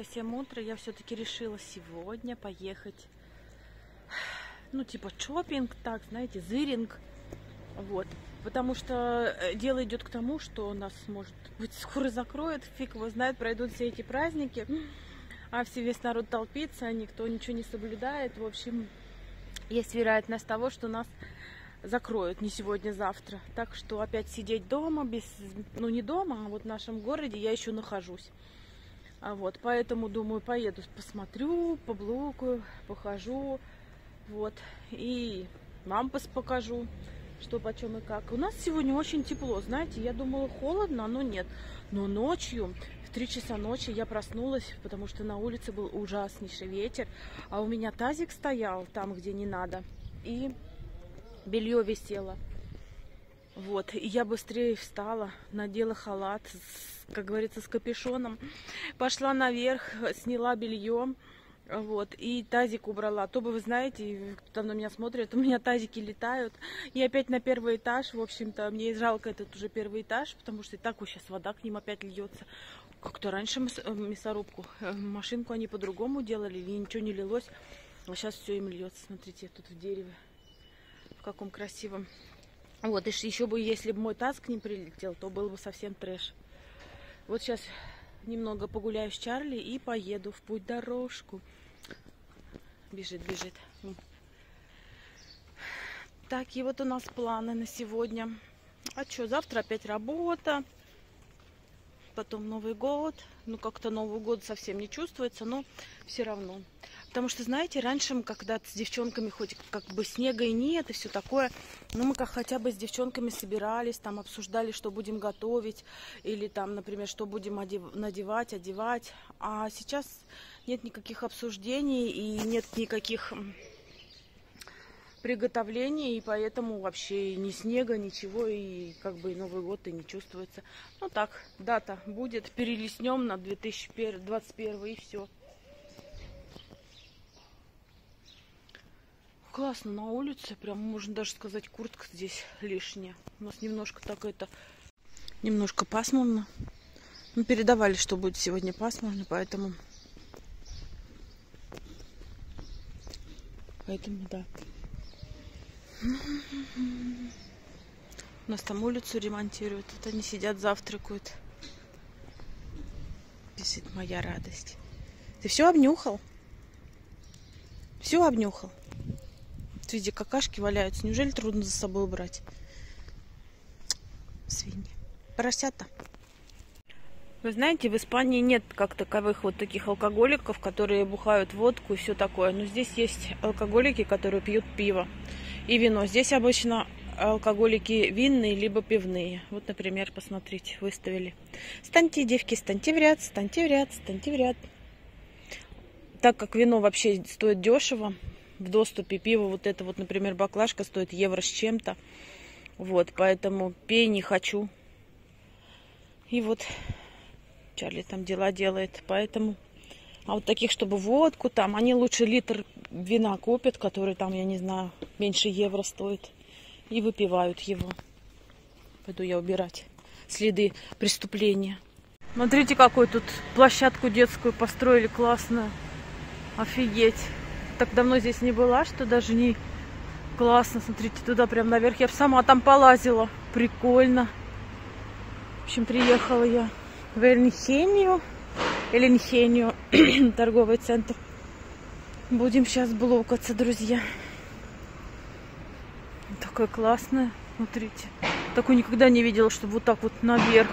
Доброе всем утро. Я все-таки решила сегодня поехать, ну, типа шопинг, так, знаете, зыринг. Вот. Потому что э, дело идет к тому, что нас, может быть, скоро закроют, фиг его знает, пройдут все эти праздники, а все весь народ толпится, никто ничего не соблюдает. В общем, есть вероятность того, что нас закроют не сегодня, завтра. Так что опять сидеть дома, без, ну не дома, а вот в нашем городе я еще нахожусь. А вот, поэтому думаю, поеду, посмотрю, поблокаю, похожу, вот, и вам покажу, что почем и как. У нас сегодня очень тепло, знаете, я думала холодно, но нет. Но ночью, в 3 часа ночи я проснулась, потому что на улице был ужаснейший ветер, а у меня тазик стоял там, где не надо, и белье висело. Вот, и я быстрее встала, надела халат, как говорится, с капюшоном, пошла наверх, сняла белье, вот, и тазик убрала. То бы вы знаете, кто на меня смотрит, у меня тазики летают. И опять на первый этаж, в общем-то, мне жалко этот уже первый этаж, потому что и так вот сейчас вода к ним опять льется. Как-то раньше э, мясорубку, э, машинку они по-другому делали, и ничего не лилось. А сейчас все им льется, смотрите, тут в дереве, в каком красивом. Вот, и еще бы, если бы мой таз к ним прилетел, то был бы совсем трэш. Вот сейчас немного погуляю с Чарли и поеду в путь дорожку. Бежит, бежит. Так, и вот у нас планы на сегодня. А что, завтра опять работа. Потом Новый год. Ну, как-то Новый год совсем не чувствуется, но все равно. Потому что, знаете, раньше мы когда с девчонками хоть как бы снега и нет, и все такое, но мы как хотя бы с девчонками собирались, там обсуждали, что будем готовить, или там, например, что будем одев... надевать, одевать. А сейчас нет никаких обсуждений и нет никаких приготовлений, и поэтому вообще ни снега, ничего, и как бы Новый год и не чувствуется. Ну так, дата будет, перелеснем на 2021 и все. Классно на улице, прям можно даже сказать, куртка здесь лишняя. У нас немножко так это, немножко пасмурно. Мы передавали, что будет сегодня пасмурно, поэтому... Поэтому да. У нас там улицу ремонтируют. Вот они сидят, завтракают. Висит моя радость. Ты все обнюхал? Все обнюхал? В виде какашки валяются. Неужели трудно за собой убрать? Свиньи. Поросята. Вы знаете, в Испании нет как таковых вот таких алкоголиков, которые бухают водку и все такое. Но здесь есть алкоголики, которые пьют пиво и вино. Здесь обычно алкоголики винные, либо пивные. Вот, например, посмотрите, выставили. Станьте, девки, станьте в ряд, станьте в ряд, станьте в ряд. Так как вино вообще стоит дешево, в доступе. Пиво вот это вот, например, баклажка стоит евро с чем-то. Вот, поэтому пей не хочу. И вот Чарли там дела делает, поэтому... А вот таких, чтобы водку там, они лучше литр вина купят, который там, я не знаю, меньше евро стоит. И выпивают его. Пойду я убирать следы преступления. Смотрите, какую тут площадку детскую построили классную. Офигеть так давно здесь не была, что даже не классно. Смотрите, туда прям наверх. Я сама там полазила. Прикольно. В общем, приехала я в Эльнхению. Эльнхению. торговый центр. Будем сейчас блокаться, друзья. Такая классная. Смотрите. Такую никогда не видела, чтобы вот так вот наверх.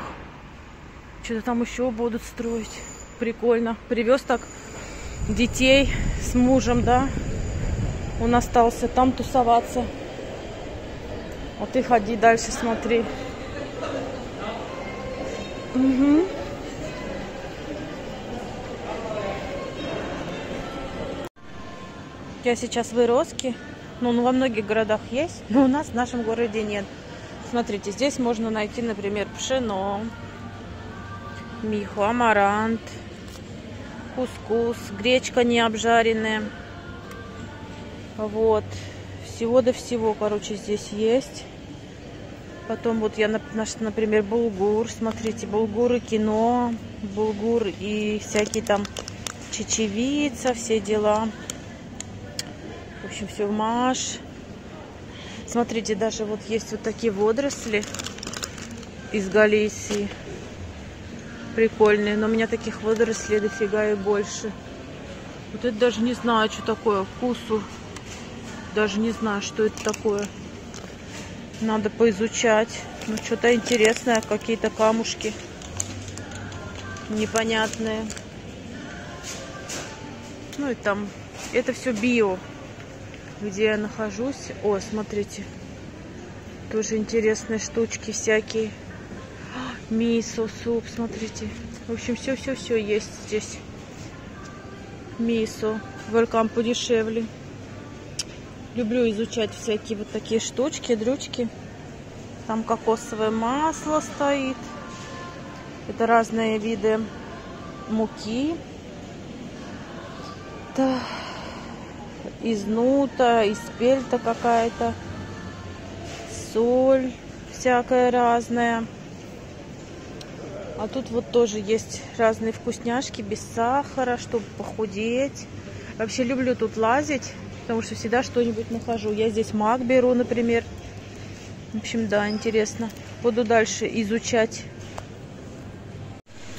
Что-то там еще будут строить. Прикольно. Привез так детей с мужем, да. Он остался там тусоваться. А ты ходи дальше, смотри. Угу. Я сейчас в Ироске. Ну, ну, во многих городах есть, но у нас в нашем городе нет. Смотрите, здесь можно найти, например, пшено, миху, амарант, кускус, гречка не обжаренная. Вот. Всего до всего, короче, здесь есть. Потом вот я, например, булгур. Смотрите, булгур и кино, булгур и всякие там чечевица, все дела. В общем, все в маш. Смотрите, даже вот есть вот такие водоросли из Галисии. Прикольные. Но у меня таких водорослей дофига и больше. Вот это даже не знаю, что такое. Вкусу. Даже не знаю, что это такое. Надо поизучать. Ну, что-то интересное. Какие-то камушки. Непонятные. Ну и там. Это все био где я нахожусь. О, смотрите, тоже интересные штучки всякие. Мисо, суп, смотрите. В общем, все-все-все есть здесь. Мисо. Welcome подешевле. Люблю изучать всякие вот такие штучки, дрючки. Там кокосовое масло стоит. Это разные виды муки. Да из нута, из пельта какая-то, соль всякая разная. А тут вот тоже есть разные вкусняшки без сахара, чтобы похудеть. Вообще люблю тут лазить, потому что всегда что-нибудь нахожу. Я здесь мак беру, например. В общем, да, интересно. Буду дальше изучать.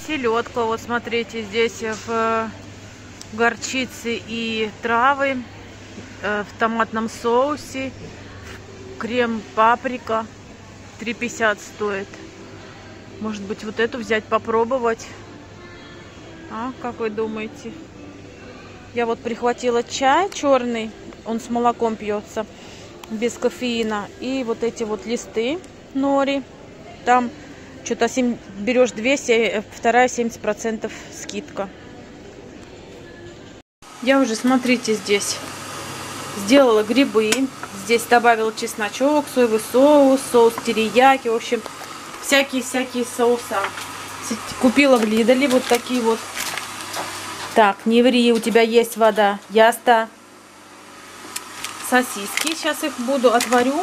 Селедка, вот смотрите, здесь в горчице и травы. Э, в томатном соусе. Крем паприка. 3,50 стоит. Может быть, вот эту взять, попробовать. А, как вы думаете? Я вот прихватила чай черный. Он с молоком пьется. Без кофеина. И вот эти вот листы нори. Там что-то берешь 200, вторая 70% скидка. Я уже, смотрите, здесь Сделала грибы. Здесь добавила чесночок, соевый соус, соус терияки. В общем, всякие-всякие соуса. Купила в Лидоле вот такие вот. Так, не ври, у тебя есть вода. Яста. Сосиски. Сейчас их буду отварю.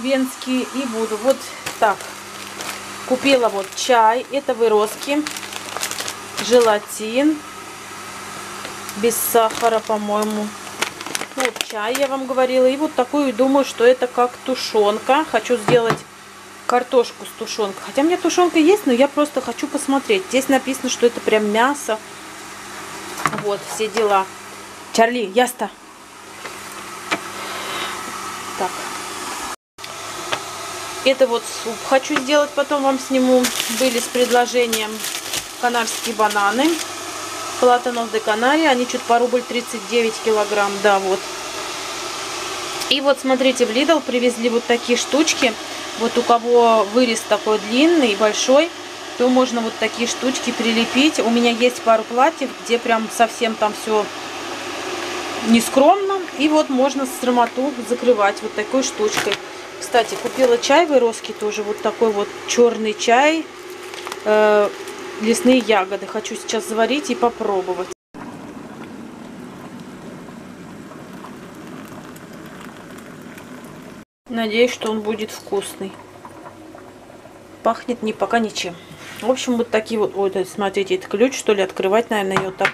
Венские. И буду. Вот так. Купила вот чай. Это выростки. Желатин. Без сахара, по-моему. Вот чай, я вам говорила. И вот такую, думаю, что это как тушенка. Хочу сделать картошку с тушенкой. Хотя у меня тушенка есть, но я просто хочу посмотреть. Здесь написано, что это прям мясо. Вот, все дела. Чарли, яста. Так. Это вот суп хочу сделать, потом вам сниму. Были с предложением канарские бананы. Платанов де Канария. Они чуть по рубль 39 килограмм. Да, вот. И вот смотрите, в Lidl привезли вот такие штучки. Вот у кого вырез такой длинный, большой, то можно вот такие штучки прилепить. У меня есть пару платьев, где прям совсем там все нескромно. И вот можно срамоту закрывать вот такой штучкой. Кстати, купила чай в Ироске тоже, вот такой вот черный чай. Э, лесные ягоды. Хочу сейчас заварить и попробовать. Надеюсь, что он будет вкусный. Пахнет не пока ничем. В общем, вот такие вот... Ой, смотрите, это ключ, что ли, открывать, наверное, ее так.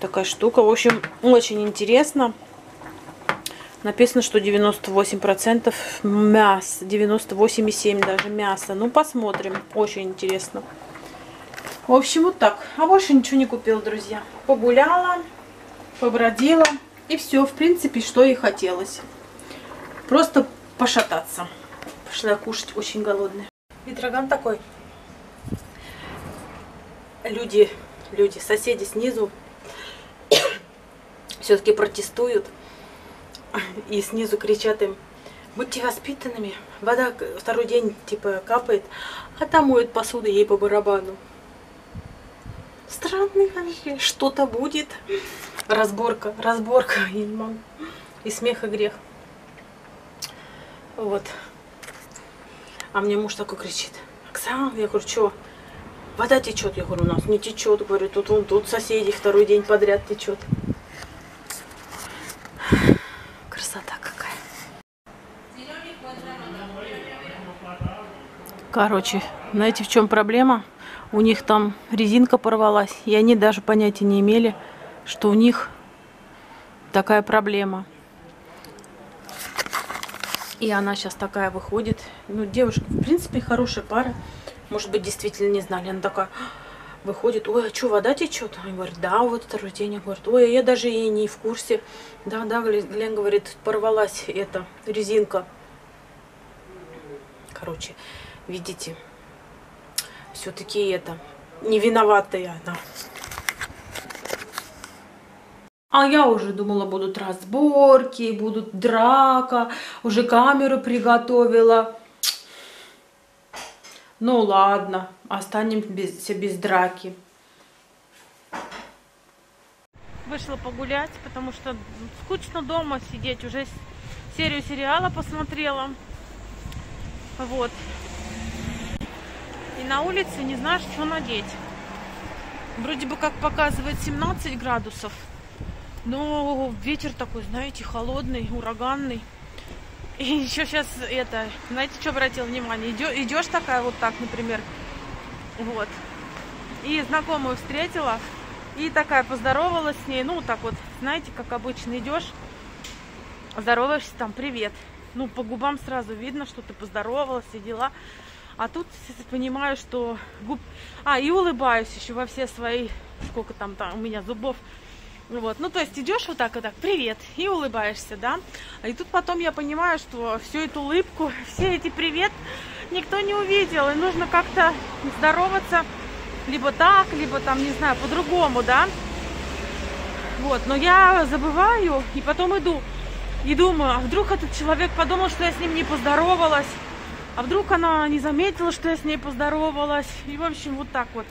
Такая штука. В общем, очень интересно. Написано, что 98% мяса. 98,7 даже мяса. Ну, посмотрим. Очень интересно. В общем, вот так. А больше ничего не купила, друзья. Погуляла, побродила. И все, в принципе, что и хотелось. Просто пошататься. Пошла кушать, очень голодная. Ветроган такой. Люди, люди, соседи снизу все-таки протестуют. И снизу кричат им, будьте воспитанными. Вода второй день типа капает, а там моют посуду ей по барабану. Странный вообще. Что-то будет. Разборка, разборка. Я не могу. И смех, и грех. Вот. А мне муж такой кричит. Оксана, я говорю, что? Вода течет. Я говорю, у нас не течет. Говорю, тут вон тут соседи второй день подряд течет. Красота какая. Короче, знаете, в чем проблема? У них там резинка порвалась, и они даже понятия не имели, что у них такая проблема. И она сейчас такая выходит. Ну, девушка, в принципе, хорошая пара. Может быть, действительно не знали. Она такая выходит, ой, а что, вода течет? Она говорит, да, вот второй день. Она говорит, ой, я даже и не в курсе. Да, да, Глен говорит, порвалась эта резинка. Короче, видите, все-таки это, не виноватая она. А я уже думала, будут разборки, будут драка, уже камеру приготовила. Ну ладно, останемся без, драки. Вышла погулять, потому что скучно дома сидеть. Уже серию сериала посмотрела. Вот. И на улице не знаешь, что надеть. Вроде бы как показывает 17 градусов. Но ветер такой, знаете, холодный, ураганный. И еще сейчас это, знаете, что обратил внимание? Идешь такая вот так, например, вот. И знакомую встретила, и такая поздоровалась с ней, ну, так вот, знаете, как обычно идешь, здороваешься там, привет. Ну, по губам сразу видно, что ты поздоровалась, и дела. А тут понимаю, что губ... А, и улыбаюсь еще во все свои... Сколько там, там у меня зубов вот, ну то есть идешь вот так вот так, привет, и улыбаешься, да. И тут потом я понимаю, что всю эту улыбку, все эти привет никто не увидел, и нужно как-то здороваться либо так, либо там, не знаю, по-другому, да. Вот, но я забываю и потом иду и думаю, а вдруг этот человек подумал, что я с ним не поздоровалась, а вдруг она не заметила, что я с ней поздоровалась. И, в общем, вот так вот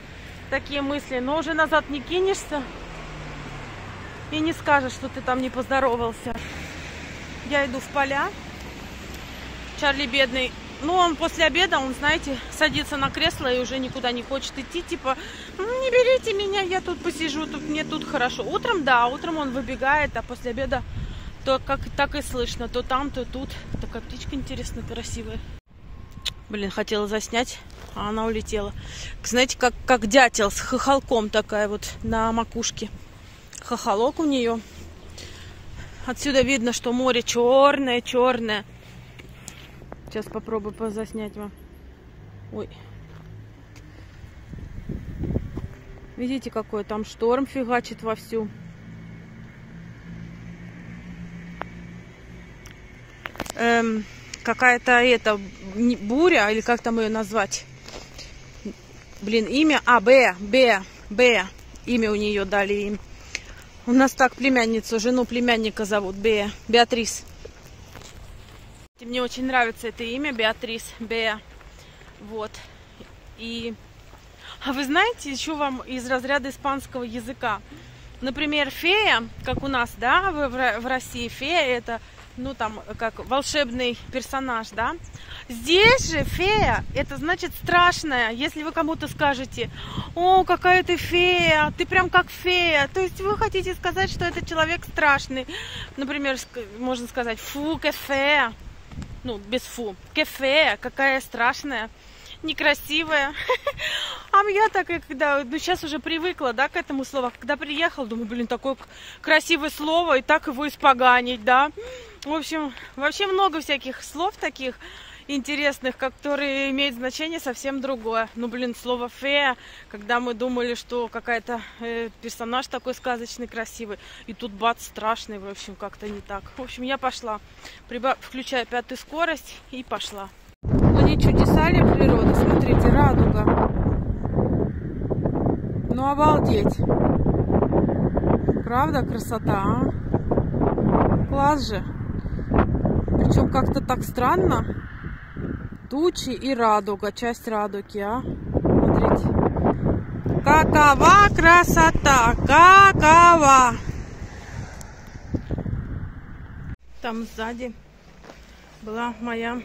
такие мысли. Но уже назад не кинешься, и не скажешь, что ты там не поздоровался. Я иду в поля. Чарли бедный. Ну, он после обеда, он, знаете, садится на кресло и уже никуда не хочет идти. Типа, «Ну, не берите меня, я тут посижу, тут мне тут хорошо. Утром, да, утром он выбегает, а после обеда то как так и слышно, то там, то тут. Такая птичка интересная, красивая. Блин, хотела заснять, а она улетела. Знаете, как, как дятел с хохолком такая вот на макушке хохолок у нее. Отсюда видно, что море черное, черное. Сейчас попробую позаснять вам. Ой. Видите, какой там шторм фигачит вовсю. Эм, какая-то это буря, или как там ее назвать? Блин, имя, а, Б, Б, Б, имя у нее дали им. У нас так племянницу, жену племянника зовут Бея, Беатрис. Мне очень нравится это имя, Беатрис, Бея. Вот. И... А вы знаете, еще вам из разряда испанского языка. Например, фея, как у нас, да, в, России, фея это ну там, как волшебный персонаж, да. Здесь же фея, это значит страшная. Если вы кому-то скажете, о, какая ты фея, ты прям как фея, то есть вы хотите сказать, что этот человек страшный. Например, можно сказать, фу, кефея, ну, без фу, кефея, какая страшная некрасивая. А я так, когда, ну, сейчас уже привыкла, да, к этому слову. Когда приехал, думаю, блин, такое красивое слово, и так его испоганить, да. В общем, вообще много всяких слов таких интересных, которые имеют значение совсем другое. Ну, блин, слово фея, когда мы думали, что какая-то э, персонаж такой сказочный, красивый, и тут бац, страшный, в общем, как-то не так. В общем, я пошла, прибав... включая пятую скорость, и пошла. Ну, не чудеса ли природа? Смотрите, радуга. Ну, обалдеть. Правда, красота, а? Класс же. Причем как-то так странно. Тучи и радуга, часть радуги, а. Смотрите. Какова красота, какова. Там сзади была моя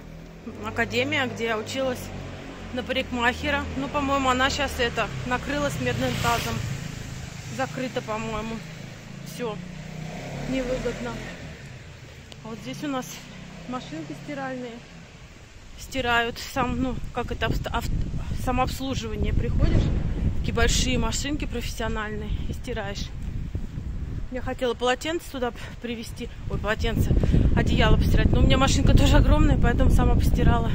академия, где я училась на парикмахера. Ну, по-моему, она сейчас это, накрылась медным тазом. Закрыто, по-моему. Все. Невыгодно. Вот здесь у нас машинки стиральные. Стирают сам, ну, как это, авто, самообслуживание. Приходишь, такие большие машинки профессиональные и стираешь. Я хотела полотенце туда привезти. Ой, полотенце. Одеяло постирать. Но у меня машинка тоже огромная, поэтому сама постирала.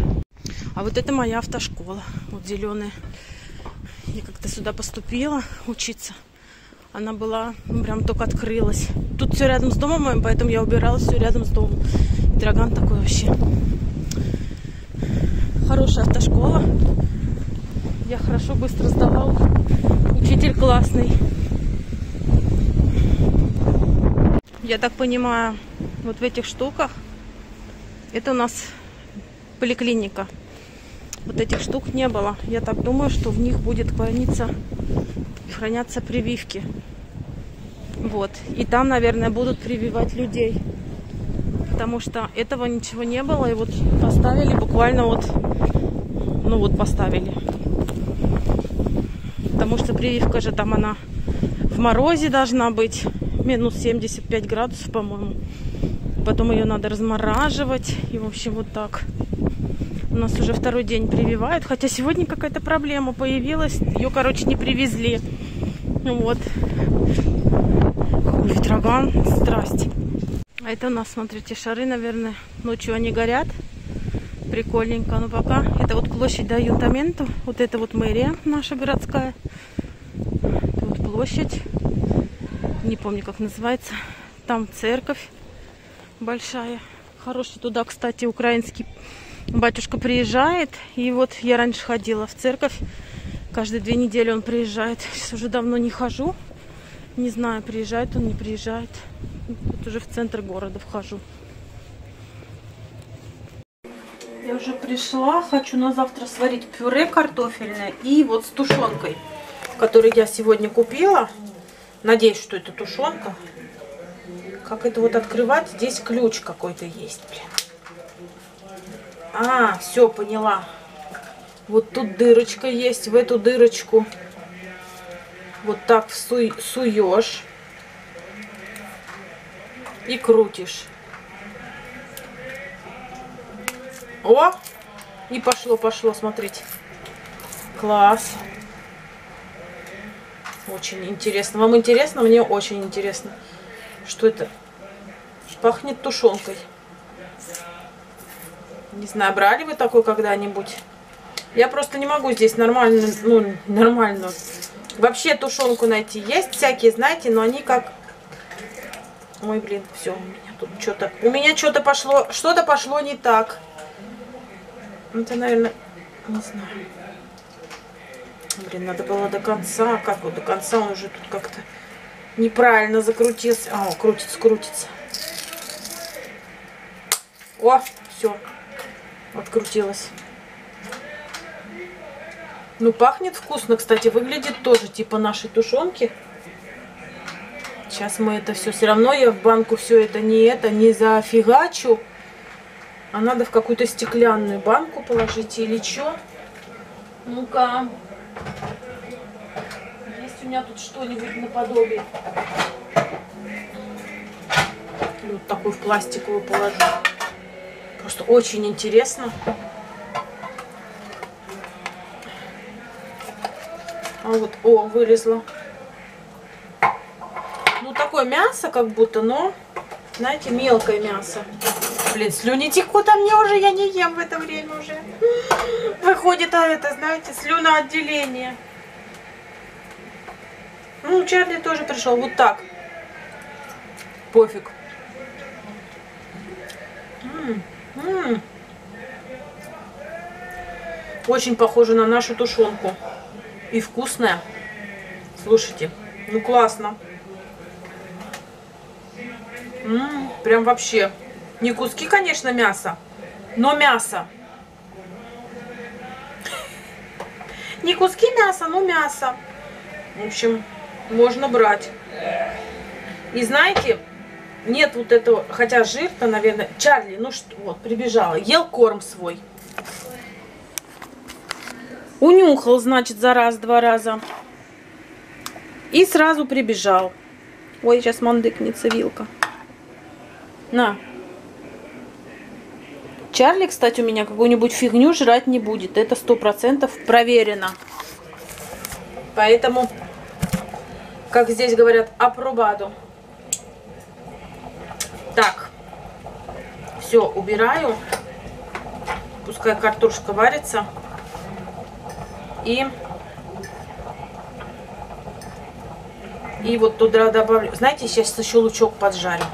А вот это моя автошкола. Вот зеленая. Я как-то сюда поступила учиться. Она была, ну, прям только открылась. Тут все рядом с домом моим, поэтому я убирала все рядом с домом. Драган такой вообще. Хорошая автошкола. Я хорошо быстро сдавала. Учитель классный. Я так понимаю, вот в этих штуках это у нас поликлиника. Вот этих штук не было. Я так думаю, что в них будет храниться, хранятся прививки. Вот. И там, наверное, будут прививать людей. Потому что этого ничего не было. И вот поставили буквально вот, ну вот поставили. Потому что прививка же там она в морозе должна быть. Минус 75 градусов, по-моему. Потом ее надо размораживать. И, в общем, вот так. У нас уже второй день прививают. Хотя сегодня какая-то проблема появилась. Ее, короче, не привезли. Вот. Какой ветроган. Страсть. Это у нас, смотрите, шары, наверное, ночью они горят. Прикольненько. Но пока это вот площадь до. Вот это вот мэрия наша городская. Это вот площадь. Не помню, как называется. Там церковь большая. Хороший туда, кстати, украинский батюшка приезжает. И вот я раньше ходила в церковь. Каждые две недели он приезжает. Сейчас уже давно не хожу. Не знаю, приезжает он, не приезжает. Вот уже в центр города вхожу. Я уже пришла. Хочу на завтра сварить пюре картофельное. И вот с тушенкой, которую я сегодня купила. Надеюсь, что это тушенка. Как это вот открывать? Здесь ключ какой-то есть. А, все, поняла. Вот тут дырочка есть, в эту дырочку вот так всу суешь и крутишь. О! И пошло, пошло, смотрите. Класс. Очень интересно. Вам интересно? Мне очень интересно. Что это? Пахнет тушенкой. Не знаю, брали вы такой когда-нибудь? Я просто не могу здесь нормально, ну, нормально. Вообще тушенку найти. Есть всякие, знаете, но они как... Ой, блин, все, у меня тут что-то... У меня что-то пошло, что-то пошло не так. Это, наверное, не знаю. Блин, надо было до конца. Как вот до конца он уже тут как-то неправильно закрутился. А, крутится, крутится. О, все открутилась. Ну, пахнет вкусно, кстати. Выглядит тоже типа нашей тушенки. Сейчас мы это все... Все равно я в банку все это не это, не зафигачу. А надо в какую-то стеклянную банку положить или что? Ну-ка. Есть у меня тут что-нибудь наподобие. Вот такую в пластиковую положу. Просто очень интересно. А вот, о, вылезло. Ну, такое мясо как будто, но, знаете, мелкое мясо. Блин, слюни текут, а мне уже, я не ем в это время уже. Выходит, а это, знаете, слюноотделение. Ну, Чарли тоже пришел вот так. Пофиг. -м. М -м. Очень похоже на нашу тушенку. И вкусная. Слушайте, ну классно. М -м, прям вообще. Не куски, конечно, мяса, но мясо. Не куски мяса, но мясо. В общем, можно брать. И знаете, нет вот этого, хотя жир-то, наверное, Чарли, ну что, вот, прибежала, ел корм свой. Унюхал, значит, за раз-два раза. И сразу прибежал. Ой, сейчас мандыкнется вилка. На. Чарли, кстати, у меня какую-нибудь фигню жрать не будет. Это сто процентов проверено. Поэтому, как здесь говорят, апробаду. Так, все, убираю. Пускай картошка варится. И... И вот туда добавлю... Знаете, сейчас еще лучок поджарю.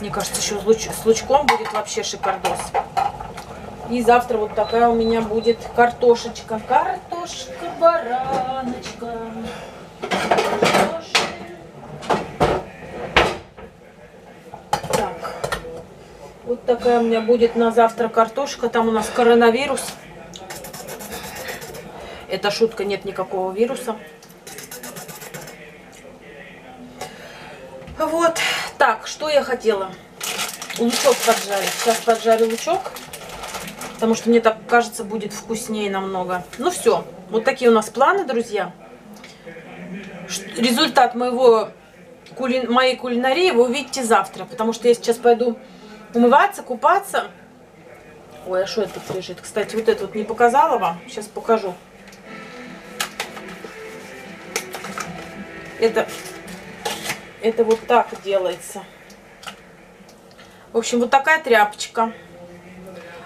Мне кажется, еще с, луч... с лучком будет вообще шикардос. И завтра вот такая у меня будет картошечка. Картошка, бараночка. Так. Вот такая у меня будет на завтра картошка. Там у нас коронавирус. Это шутка, нет никакого вируса. Вот. Так, что я хотела? Лучок поджарить. Сейчас поджарю лучок. Потому что мне так кажется, будет вкуснее намного. Ну все. Вот такие у нас планы, друзья. Результат моего кули... моей кулинарии вы увидите завтра. Потому что я сейчас пойду умываться, купаться. Ой, а что это тут лежит? Кстати, вот это вот не показала вам. Сейчас покажу. Это, это вот так делается. В общем, вот такая тряпочка.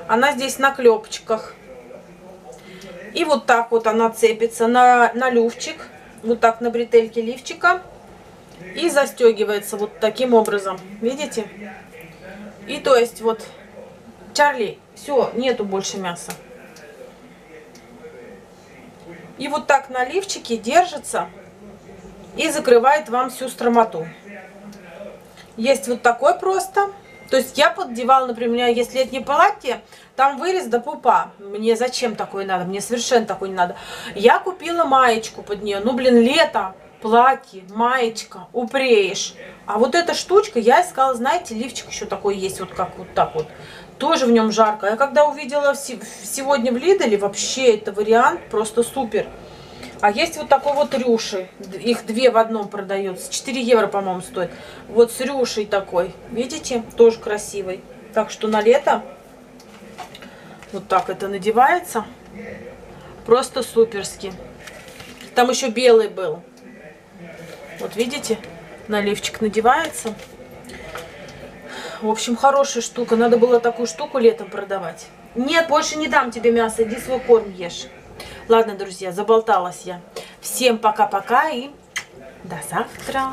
Она здесь на клепочках. И вот так вот она цепится на, на люфчик. Вот так на бретельке лифчика. И застегивается вот таким образом. Видите? И то есть вот, Чарли, все, нету больше мяса. И вот так на лифчике держится и закрывает вам всю стромоту. Есть вот такой просто. То есть я поддевала, например, если это не платье, там вырез до пупа. Мне зачем такое надо? Мне совершенно такое не надо. Я купила маечку под нее. Ну, блин, лето, платье, маечка, упреешь. А вот эта штучка, я искала, знаете, лифчик еще такой есть, вот как вот так вот. Тоже в нем жарко. Я когда увидела сегодня в Лиделе, вообще это вариант просто супер. А есть вот такой вот рюши. Их две в одном продается. 4 евро, по-моему, стоит. Вот с рюшей такой. Видите? Тоже красивый. Так что на лето вот так это надевается. Просто суперски. Там еще белый был. Вот видите? Наливчик надевается. В общем, хорошая штука. Надо было такую штуку летом продавать. Нет, больше не дам тебе мясо. Иди свой корм ешь. Ладно, друзья, заболталась я. Всем пока-пока и до завтра.